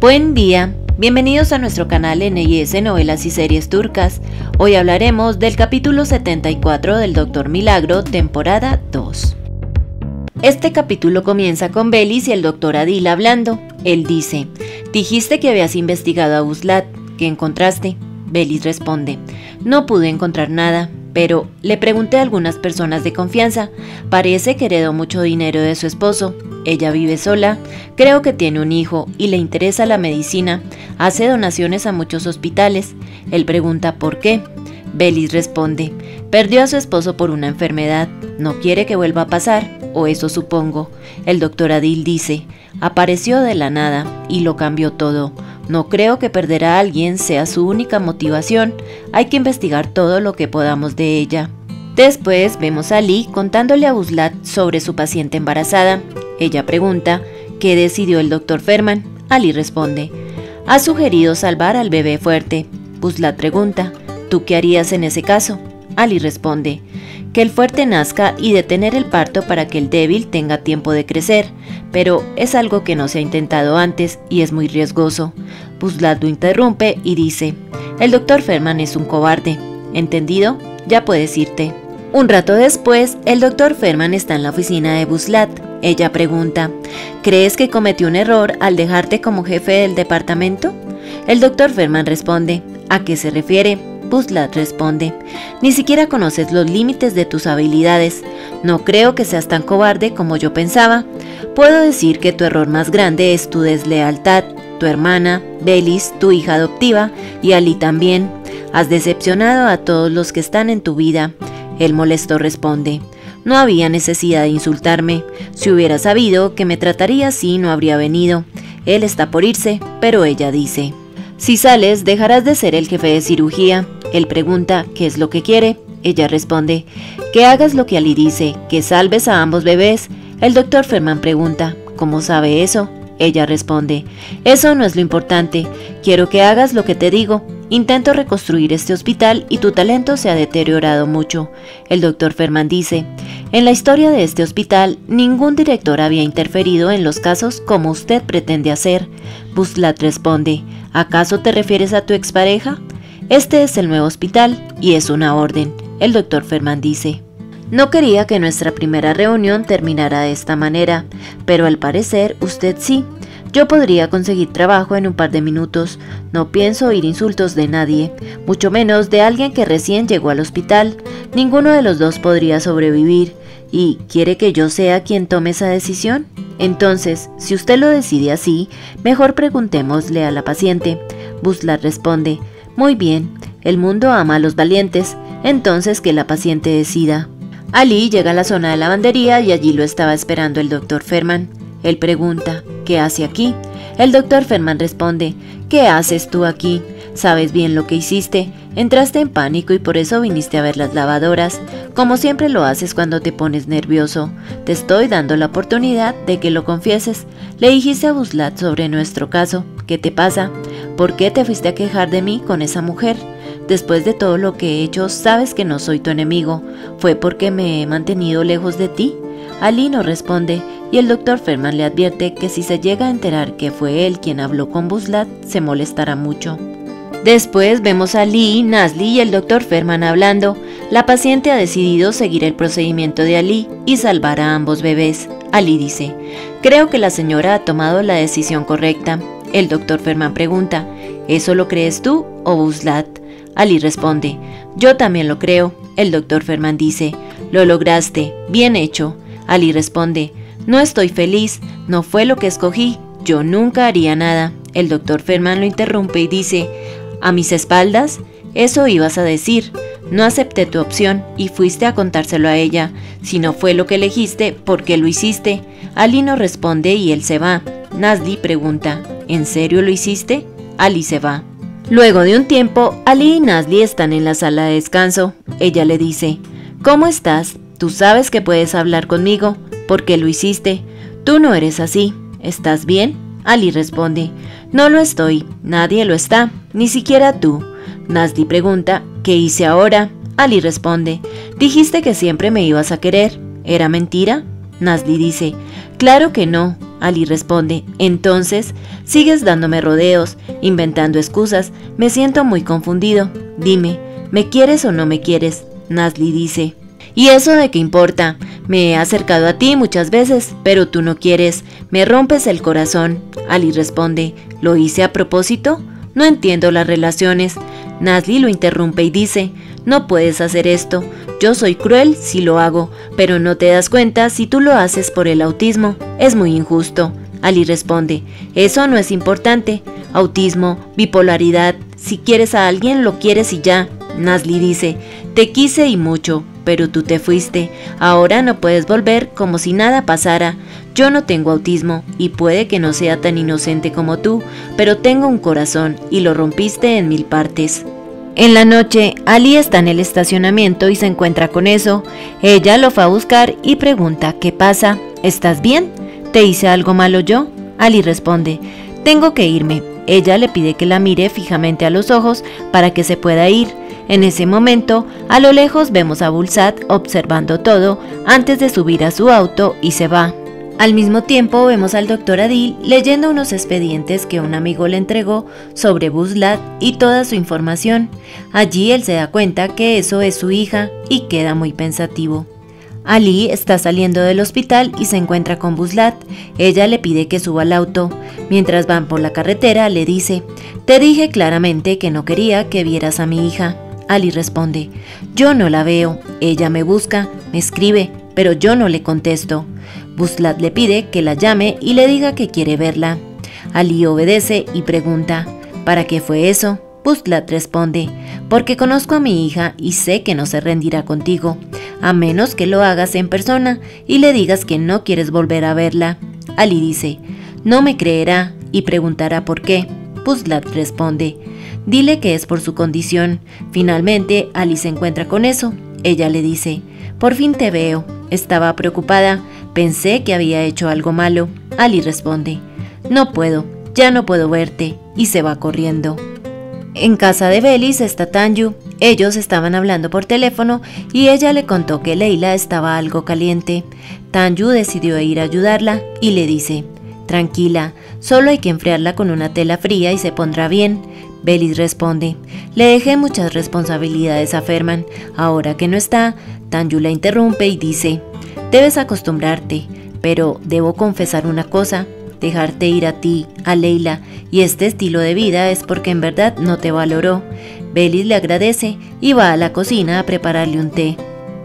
Buen día, bienvenidos a nuestro canal NIS Novelas y Series Turcas. Hoy hablaremos del capítulo 74 del Doctor Milagro, temporada 2. Este capítulo comienza con Belis y el Doctor Adil hablando. Él dice, dijiste que habías investigado a Uslat, ¿qué encontraste? Belis responde, no pude encontrar nada, pero le pregunté a algunas personas de confianza. Parece que heredó mucho dinero de su esposo. Ella vive sola, creo que tiene un hijo y le interesa la medicina. Hace donaciones a muchos hospitales. Él pregunta por qué. Belis responde, perdió a su esposo por una enfermedad. No quiere que vuelva a pasar, o eso supongo. El doctor Adil dice, apareció de la nada y lo cambió todo. No creo que perder a alguien sea su única motivación, hay que investigar todo lo que podamos de ella. Después vemos a Lee contándole a Uslat sobre su paciente embarazada. Ella pregunta, ¿qué decidió el doctor Ferman? Ali responde, ha sugerido salvar al bebé fuerte. Uslat pregunta, ¿tú qué harías en ese caso? Ali responde, que el fuerte nazca y detener el parto para que el débil tenga tiempo de crecer, pero es algo que no se ha intentado antes y es muy riesgoso. Puslat lo interrumpe y dice, el doctor Ferman es un cobarde. ¿Entendido? Ya puedes irte. Un rato después, el doctor Ferman está en la oficina de Buslat. Ella pregunta, ¿crees que cometió un error al dejarte como jefe del departamento? El doctor Ferman responde, ¿a qué se refiere? Buslat responde, ni siquiera conoces los límites de tus habilidades. No creo que seas tan cobarde como yo pensaba. Puedo decir que tu error más grande es tu deslealtad. Tu hermana, Belis, tu hija adoptiva, y Ali también. Has decepcionado a todos los que están en tu vida. El molesto responde, no había necesidad de insultarme. Si hubiera sabido que me trataría así, no habría venido. Él está por irse, pero ella dice, si sales, dejarás de ser el jefe de cirugía. Él pregunta qué es lo que quiere. Ella responde, que hagas lo que Ali dice, que salves a ambos bebés. El doctor Ferman pregunta, ¿cómo sabe eso? Ella responde, eso no es lo importante, quiero que hagas lo que te digo. Intento reconstruir este hospital y tu talento se ha deteriorado mucho. El doctor Ferman dice, en la historia de este hospital, ningún director había interferido en los casos como usted pretende hacer. Buslat responde, ¿acaso te refieres a tu expareja? Este es el nuevo hospital y es una orden. El doctor Ferman dice, no quería que nuestra primera reunión terminara de esta manera, pero al parecer usted sí. Yo podría conseguir trabajo en un par de minutos. No pienso oír insultos de nadie, mucho menos de alguien que recién llegó al hospital. Ninguno de los dos podría sobrevivir. ¿Y quiere que yo sea quien tome esa decisión? Entonces, si usted lo decide así, mejor preguntémosle a la paciente. Buslar responde, muy bien, el mundo ama a los valientes, entonces que la paciente decida. Ali llega a la zona de lavandería y allí lo estaba esperando el doctor Ferman. Él pregunta, ¿qué hace aquí? El doctor Ferman responde, ¿qué haces tú aquí? Sabes bien lo que hiciste, entraste en pánico y por eso viniste a ver las lavadoras, como siempre lo haces cuando te pones nervioso. Te estoy dando la oportunidad de que lo confieses. Le dijiste a Buslat sobre nuestro caso. ¿Qué te pasa? ¿Por qué te fuiste a quejar de mí con esa mujer? Después de todo lo que he hecho, sabes que no soy tu enemigo. ¿Fue porque me he mantenido lejos de ti? Ali no responde y el doctor Ferman le advierte que si se llega a enterar que fue él quien habló con Buslat, se molestará mucho. Después vemos a Lee, Nasli y el doctor Ferman hablando. La paciente ha decidido seguir el procedimiento de Ali y salvar a ambos bebés. Ali dice, creo que la señora ha tomado la decisión correcta. El doctor Ferman pregunta, ¿eso lo crees tú o Buslat? Ali responde, yo también lo creo. El doctor Ferman dice, lo lograste, bien hecho. Ali responde, no estoy feliz, no fue lo que escogí, yo nunca haría nada. El doctor Ferman lo interrumpe y dice, ¿a mis espaldas? Eso ibas a decir. No acepté tu opción y fuiste a contárselo a ella. Si no fue lo que elegiste, ¿por qué lo hiciste? Ali no responde y él se va. Nasli pregunta, ¿en serio lo hiciste? Ali se va. Luego de un tiempo, Ali y Nasli están en la sala de descanso. Ella le dice, ¿Cómo estás? Tú sabes que puedes hablar conmigo. ¿Por qué lo hiciste? Tú no eres así. ¿Estás bien? Ali responde, No lo estoy. Nadie lo está. Ni siquiera tú. Nasli pregunta, ¿qué hice ahora? Ali responde, dijiste que siempre me ibas a querer. ¿Era mentira? Nasli dice, claro que no. Ali responde, entonces, sigues dándome rodeos, inventando excusas, me siento muy confundido. Dime, ¿me quieres o no me quieres? Nasli dice. ¿Y eso de qué importa? Me he acercado a ti muchas veces, pero tú no quieres, me rompes el corazón. Ali responde, ¿lo hice a propósito? No entiendo las relaciones. Nasli lo interrumpe y dice, no puedes hacer esto, yo soy cruel si lo hago, pero no te das cuenta si tú lo haces por el autismo. Es muy injusto. Ali responde, eso no es importante. Autismo, bipolaridad, si quieres a alguien lo quieres y ya. Nasli dice, te quise y mucho, pero tú te fuiste. Ahora no puedes volver como si nada pasara. Yo no tengo autismo y puede que no sea tan inocente como tú, pero tengo un corazón y lo rompiste en mil partes. En la noche, Ali está en el estacionamiento y se encuentra con eso. Ella lo fue a buscar y pregunta, ¿qué pasa? ¿Estás bien? ¿Te hice algo malo yo? Ali responde, tengo que irme. Ella le pide que la mire fijamente a los ojos para que se pueda ir. En ese momento, a lo lejos vemos a Bulsat observando todo antes de subir a su auto y se va. Al mismo tiempo vemos al doctor Adil leyendo unos expedientes que un amigo le entregó sobre Buzlat y toda su información. Allí él se da cuenta que eso es su hija y queda muy pensativo. Ali está saliendo del hospital y se encuentra con Buzlat. Ella le pide que suba al auto. Mientras van por la carretera le dice, te dije claramente que no quería que vieras a mi hija. Ali responde, yo no la veo, ella me busca, me escribe, pero yo no le contesto. Buslat le pide que la llame y le diga que quiere verla. Ali obedece y pregunta, ¿para qué fue eso? Buslat responde, porque conozco a mi hija y sé que no se rendirá contigo, a menos que lo hagas en persona y le digas que no quieres volver a verla. Ali dice, no me creerá y preguntará por qué. Buslat responde, dile que es por su condición. Finalmente, Ali se encuentra con eso. Ella le dice, por fin te veo. Estaba preocupada, Pensé que había hecho algo malo. Ali responde, no puedo, ya no puedo verte, y se va corriendo. En casa de Belis está Tanju. Ellos estaban hablando por teléfono y ella le contó que Leila estaba algo caliente. Tanju decidió ir a ayudarla y le dice, Tranquila, solo hay que enfriarla con una tela fría y se pondrá bien. Belis responde, le dejé muchas responsabilidades a Ferman. Ahora que no está, Tanju la interrumpe y dice, Debes acostumbrarte, pero debo confesar una cosa, dejarte ir a ti, a Leila, y este estilo de vida es porque en verdad no te valoró. Belis le agradece y va a la cocina a prepararle un té.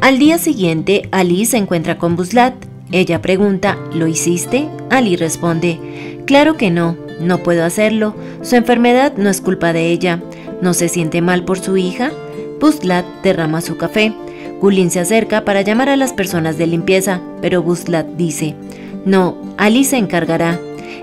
Al día siguiente, Ali se encuentra con Buslat. Ella pregunta, ¿lo hiciste? Ali responde, claro que no, no puedo hacerlo. Su enfermedad no es culpa de ella. ¿No se siente mal por su hija? Buslat derrama su café. Gulin se acerca para llamar a las personas de limpieza, pero Buslat dice, no, Ali se encargará.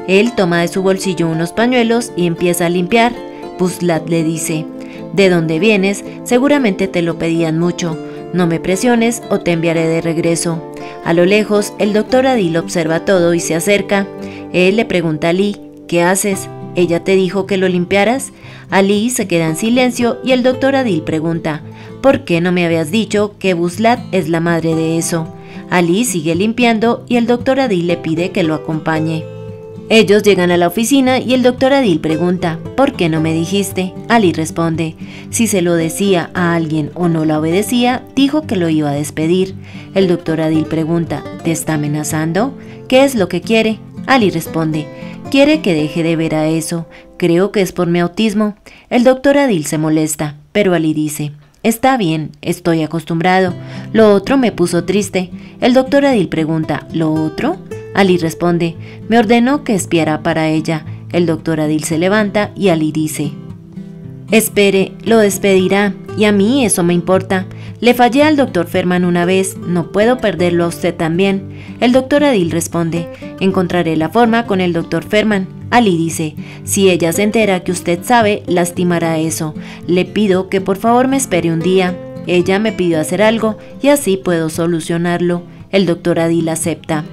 Él toma de su bolsillo unos pañuelos y empieza a limpiar. Buslat le dice, de dónde vienes, seguramente te lo pedían mucho. No me presiones o te enviaré de regreso. A lo lejos, el doctor Adil observa todo y se acerca. Él le pregunta a Ali, ¿qué haces? ¿Ella te dijo que lo limpiaras? Ali se queda en silencio y el doctor Adil pregunta, ¿Por qué no me habías dicho que Buslat es la madre de eso? Ali sigue limpiando y el doctor Adil le pide que lo acompañe. Ellos llegan a la oficina y el doctor Adil pregunta, ¿por qué no me dijiste? Ali responde, si se lo decía a alguien o no la obedecía, dijo que lo iba a despedir. El doctor Adil pregunta, ¿te está amenazando? ¿Qué es lo que quiere? Ali responde, quiere que deje de ver a eso, creo que es por mi autismo. El doctor Adil se molesta, pero Ali dice, Está bien, estoy acostumbrado. Lo otro me puso triste. El doctor Adil pregunta, ¿lo otro? Ali responde, me ordenó que espiara para ella. El doctor Adil se levanta y Ali dice, Espere, lo despedirá, y a mí eso me importa. Le fallé al doctor Ferman una vez, no puedo perderlo a usted también. El doctor Adil responde, encontraré la forma con el doctor Ferman. Ali dice, si ella se entera que usted sabe, lastimará eso. Le pido que por favor me espere un día. Ella me pidió hacer algo y así puedo solucionarlo. El doctor Adil acepta.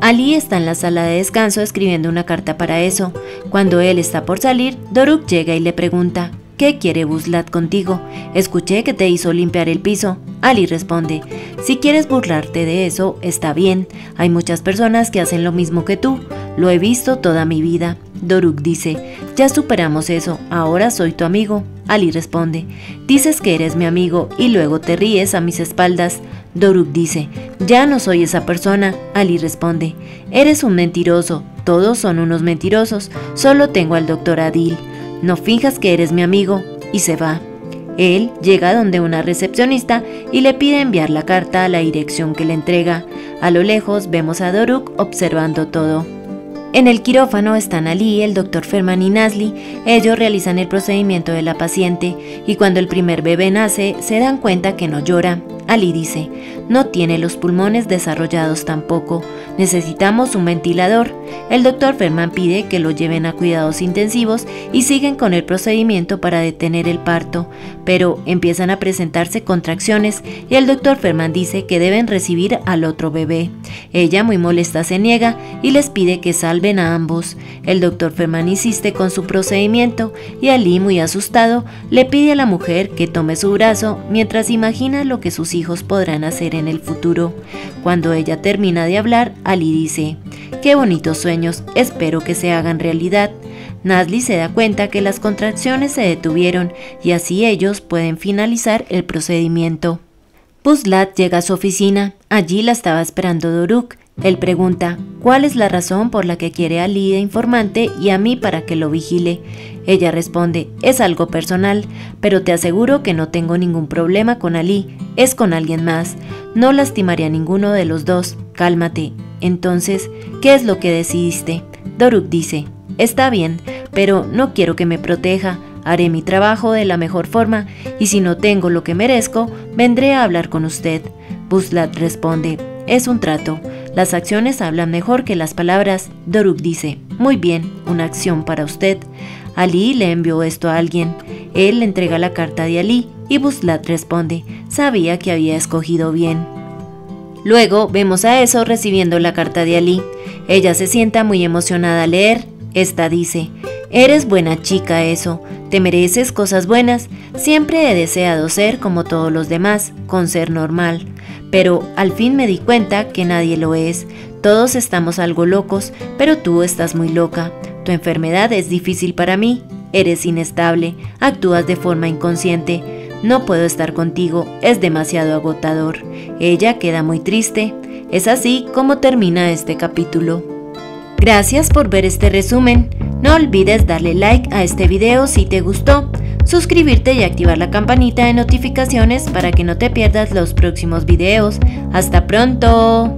Ali está en la sala de descanso escribiendo una carta para eso. Cuando él está por salir, Doruk llega y le pregunta, ¿Qué quiere Buslat contigo? Escuché que te hizo limpiar el piso. Ali responde, si quieres burlarte de eso, está bien. Hay muchas personas que hacen lo mismo que tú. Lo he visto toda mi vida. Doruk dice, ya superamos eso, ahora soy tu amigo. Ali responde, dices que eres mi amigo y luego te ríes a mis espaldas. Doruk dice, ya no soy esa persona. Ali responde, eres un mentiroso, todos son unos mentirosos, solo tengo al doctor Adil. No finjas que eres mi amigo. Y se va. Él llega donde una recepcionista y le pide enviar la carta a la dirección que le entrega. A lo lejos vemos a Doruk observando todo. En el quirófano están Ali, el doctor Ferman y Nasli. Ellos realizan el procedimiento de la paciente y cuando el primer bebé nace se dan cuenta que no llora. Ali dice, no tiene los pulmones desarrollados tampoco, necesitamos un ventilador. El doctor Ferman pide que lo lleven a cuidados intensivos y siguen con el procedimiento para detener el parto, pero empiezan a presentarse contracciones y el doctor Ferman dice que deben recibir al otro bebé. Ella muy molesta se niega y les pide que salven a ambos. El doctor Ferman insiste con su procedimiento y Ali muy asustado le pide a la mujer que tome su brazo mientras imagina lo que sus hijos podrán hacer en el futuro. Cuando ella termina de hablar, Ali dice, qué bonitos sueños, espero que se hagan realidad. Nasli se da cuenta que las contracciones se detuvieron y así ellos pueden finalizar el procedimiento. Puslat llega a su oficina, allí la estaba esperando Doruk. Él pregunta, ¿cuál es la razón por la que quiere a Lee de informante y a mí para que lo vigile? Ella responde, es algo personal, pero te aseguro que no tengo ningún problema con Ali, es con alguien más. No lastimaré a ninguno de los dos, cálmate. Entonces, ¿qué es lo que decidiste? Doruk dice, está bien, pero no quiero que me proteja, haré mi trabajo de la mejor forma y si no tengo lo que merezco, vendré a hablar con usted. Buslat responde, es un trato. Las acciones hablan mejor que las palabras. Doruk dice, muy bien, una acción para usted. Ali le envió esto a alguien. Él le entrega la carta de Ali y Buslat responde, sabía que había escogido bien. Luego vemos a eso recibiendo la carta de Ali. Ella se sienta muy emocionada al leer. Esta dice, Eres buena chica eso, te mereces cosas buenas, siempre he deseado ser como todos los demás, con ser normal. Pero al fin me di cuenta que nadie lo es, todos estamos algo locos, pero tú estás muy loca. Tu enfermedad es difícil para mí, eres inestable, actúas de forma inconsciente, no puedo estar contigo, es demasiado agotador. Ella queda muy triste. Es así como termina este capítulo. Gracias por ver este resumen. No olvides darle like a este video si te gustó, suscribirte y activar la campanita de notificaciones para que no te pierdas los próximos videos. ¡Hasta pronto!